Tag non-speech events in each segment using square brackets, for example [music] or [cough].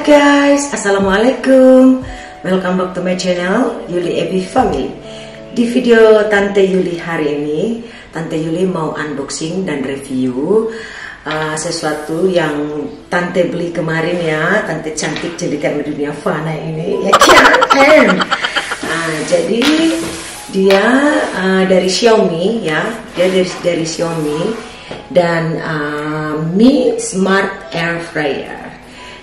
Guys, Assalamualaikum. Welcome back to my channel Yuli Ebi Family. Di video Tante Yuli hari ini Tante Yuli mau unboxing dan review uh, Sesuatu yang Tante beli kemarin ya. Tante cantik jadikan dunia fana ini Ya kan? Uh, Jadi dia uh, dari Xiaomi ya. Dia dari, dari Xiaomi Dan uh, Mi Smart Air Fryer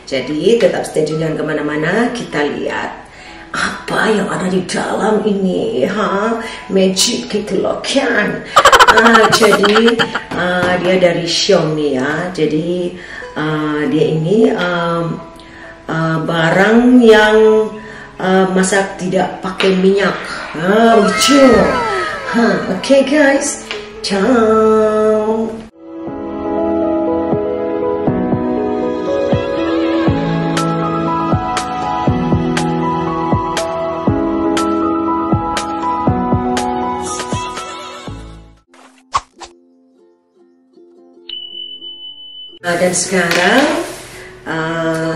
jadi tetap stay tune jangan ke mana-mana. Kita lihat apa yang ada di dalam ini ha? Magic gitu loh kan ah, jadi uh, dia dari Xiaomi ya. Jadi uh, dia ini um, uh, barang yang uh, masak tidak pakai minyak. Ah, lucu. Huh, oke okay, guys. Ciao Nah, dan sekarang uh,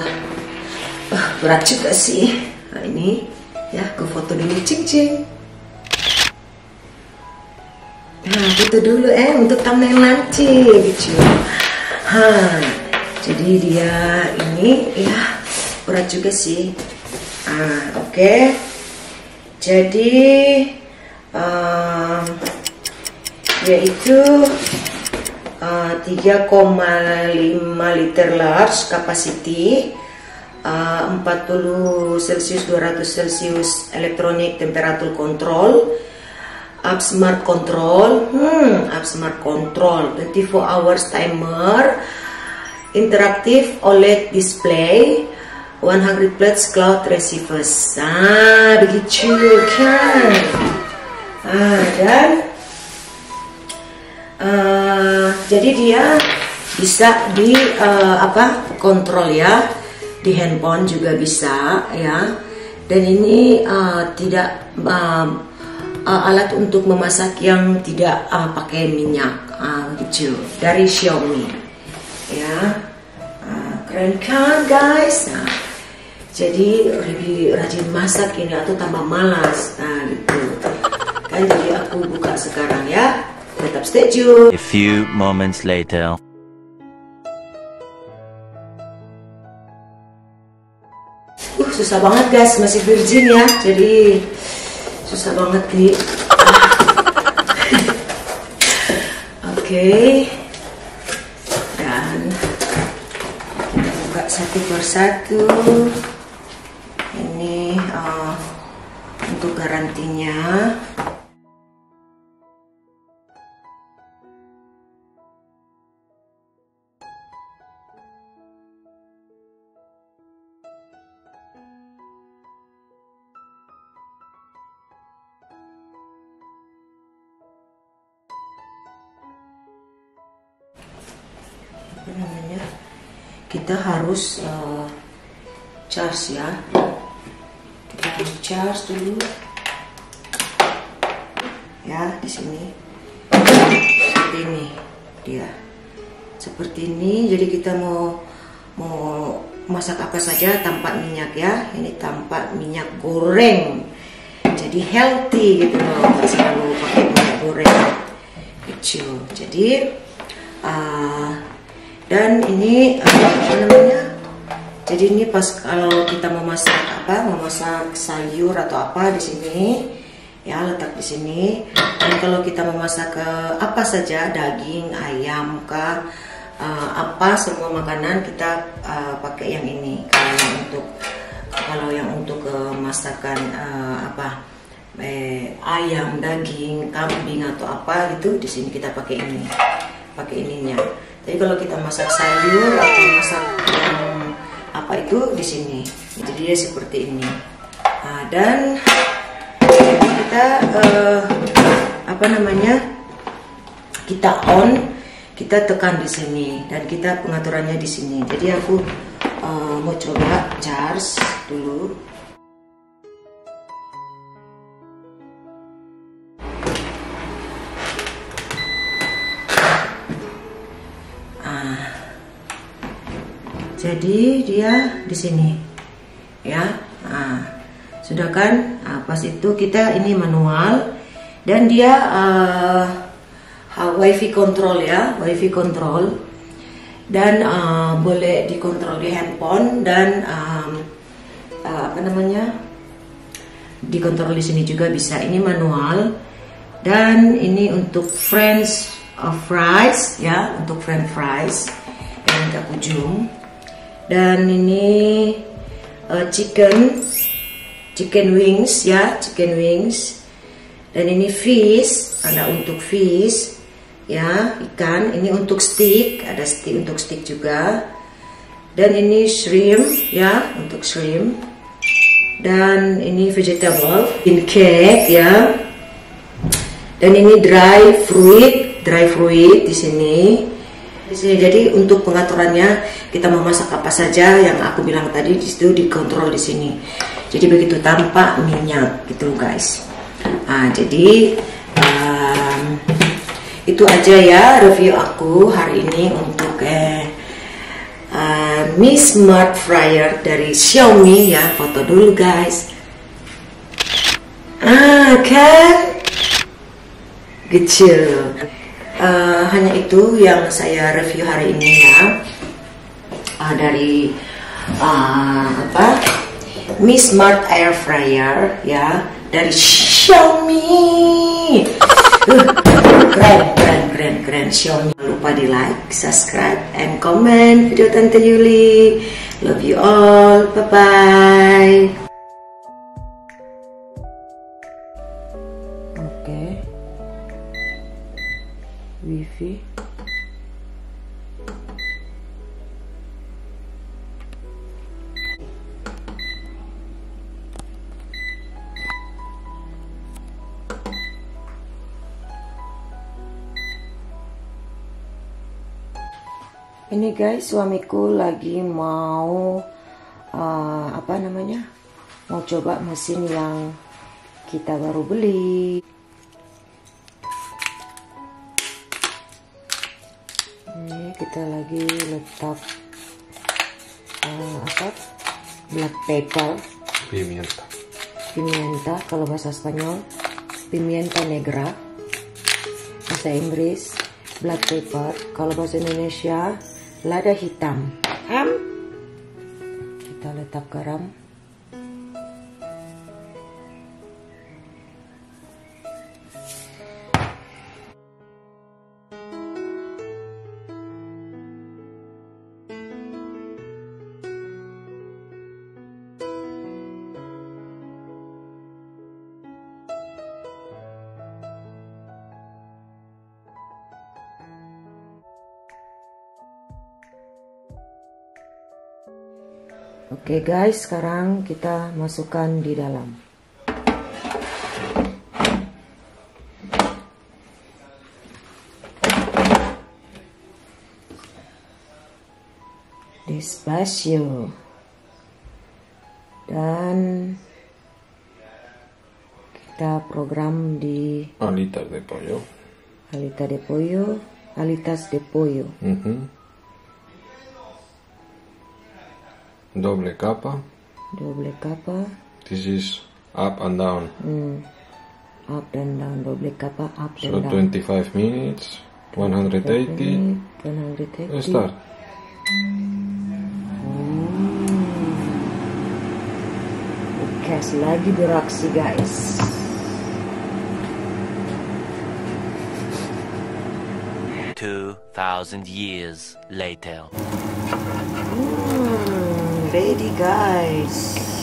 uh, berat juga sih. Nah, ini ya, aku foto dulu cing-cing. Nah, foto dulu eh untuk thumbnail nanti gitu. Ha, jadi dia ini ya berat juga sih. Ah, oke. Okay. Jadi um, yaitu uh, 3,5 liter large capacity. Uh, 40 celcius 200 celcius electronic temperature control. Up smart control. Hmm up smart control. 24 hours timer. Interactive OLED display. 100 plus cloud receivers. Ah begitu kan? Ah dan uh, jadi dia bisa di uh, apa kontrol ya. Di handphone juga bisa ya. Dan ini uh, tidak uh, uh, alat untuk memasak yang tidak uh, pakai minyak uh, dari Xiaomi ya. Uh, keren kan guys? Nah, jadi lebih rajin masak ini atau tambah malas. Nah gitu. Kan jadi aku buka sekarang ya tetap stay tune. A few moments later. Uh, susah banget guys, masih virgin ya, jadi susah banget di. [laughs] Oke, okay. dan kita buka satu persatu. Ini uh, untuk garantinya. Kita harus uh, charge ya. Kita charge dulu. Ya di sini. Seperti ini dia. Seperti ini jadi kita mau mau masak apa saja tanpa minyak ya. Ini tanpa minyak goreng. Jadi healthy gitu loh nggak selalu pakai minyak goreng. Kecil. Jadi uh, dan ini apa namanya jadi ini pas kalau kita mau masak apa mau masak sayur atau apa di sini ya letak di sini. Dan kalau kita mau masak ke apa saja daging ayam kah uh, apa semua makanan kita uh, pakai yang ini. Kalau yang untuk kalau yang untuk uh, masakan uh, apa eh, ayam daging kambing atau apa gitu di sini kita pakai ini pakai ininya jadi kalau kita masak sayur atau masak yang apa itu di sini. Jadi dia seperti ini. Nah, dan kita uh, apa namanya? Kita on, kita tekan di sini dan kita pengaturannya di sini. Jadi aku uh, mau coba charge dulu. Jadi dia di sini. Ya nah, sudah kan nah, pas itu kita ini manual dan dia uh, wifi control ya wifi control. Dan uh, boleh dikontrol di handphone dan um, uh, apa namanya dikontrol di sini juga bisa. Ini manual. Dan ini untuk French fries ya untuk French fries yang ke ujung dan ini uh, chicken chicken wings ya chicken wings. Dan ini fish ada untuk fish ya ikan. Ini untuk stick ada stick untuk stick juga. Dan ini shrimp ya untuk shrimp. Dan ini vegetable in cake ya. Dan ini dry fruit dry fruit di sini di sini. Jadi untuk pengaturannya kita mau masak apa saja yang aku bilang tadi di situ dikontrol di sini. Jadi begitu tanpa minyak gitu guys. Nah jadi um, itu aja ya review aku hari ini untuk eh, uh, Mi Smart Fryer dari Xiaomi ya. Foto dulu guys. Ah kan? Kecil uh, hanya itu yang saya review hari ini ya. Uh, dari uh, apa? Mi Smart Air Fryer ya dari Xiaomi. Uh, keren keren keren keren. Xiaomi lupa di like subscribe and comment video Tante Yuli. Love you all. Bye bye wifi. Ini guys suamiku lagi mau uh, apa namanya? Mau coba mesin yang kita baru beli ini kita lagi letak uh, apa? Black pepper. Pimienta. Pimienta kalau bahasa Spanyol pimienta negra. Bahasa Inggris black pepper. Kalau bahasa Indonesia lada hitam. Ham kita letak garam Oke okay guys, sekarang kita masukkan di dalam. Despacio. Dan kita program di alitas de pollo alita de pollo, alitas de pollo. Ujú. Doble capa Doble capa, this is up and down hmm, up dan down, doble capa up so dan down. 25 minutes 180 180. Let's start Kasih lagi beraksi guys. Two thousand years later. Hmm, baby guys.